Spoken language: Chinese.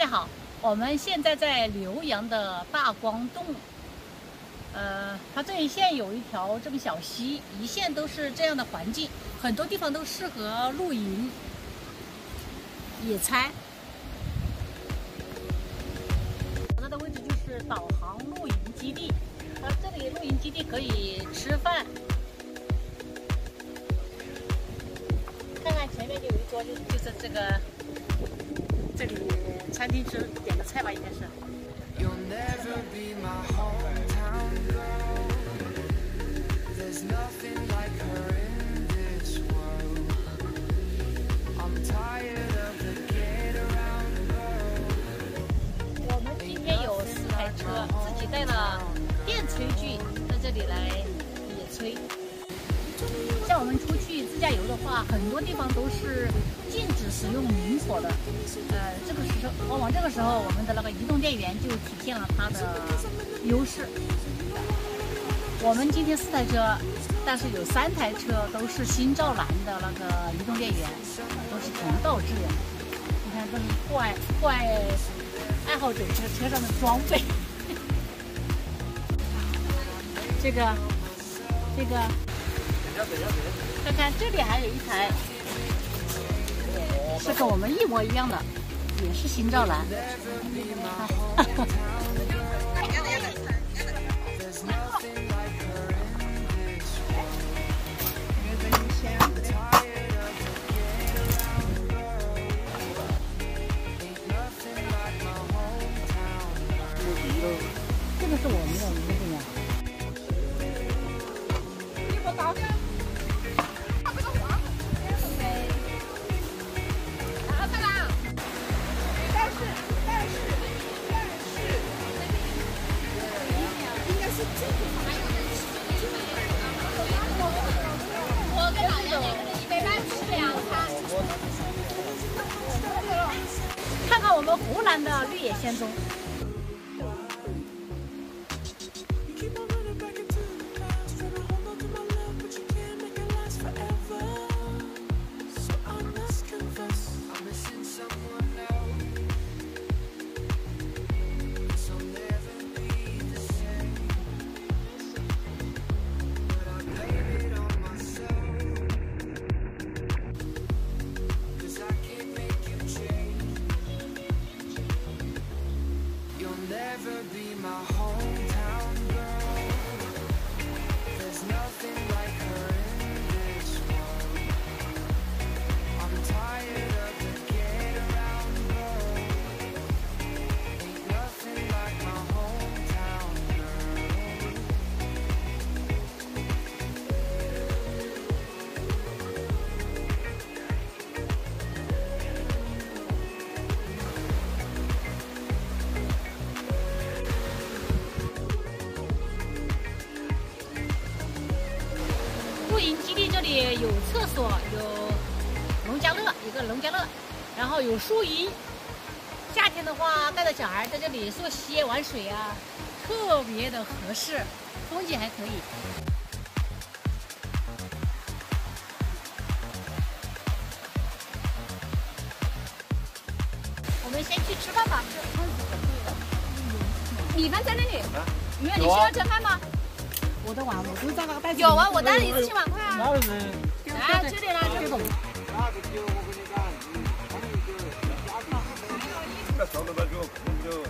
大家好，我们现在在浏阳的大光洞，呃，它这一线有一条这个小溪，一线都是这样的环境，很多地方都适合露营、野餐。它的位置就是导航露营基地，它这里露营基地可以吃饭。看看前面就有一桌，就就是这个。这里餐厅吃点个菜吧，应该是。我们今天有四台车，自己带了电炊具在这里来野炊。像我们出去自驾游的话，很多地方都是。禁止使用明火的，呃，这个时候往往这个时候，我们的那个移动电源就体现了它的优势。我们今天四台车，但是有三台车都是新兆蓝的那个移动电源，都是同道支援。你看，这是户外户外爱好者车车上的装备。这个，这个，看看这里还有一台。是跟我们一模一样的，也是新兆蓝。这个是我们的，湖南的绿野仙踪。有厕所，有农家乐，一个农家乐，然后有树荫。夏天的话，带着小孩在这里溯溪玩水啊，特别的合适，风景还可以。我们先去吃饭吧。米饭在那里。你你需要吃饭吗？我的碗我都在那个袋子。有啊，我带了一次性碗筷啊。来，吃点啦，这种。那个酒我跟你讲，他们就加上。那烧了那个红酒。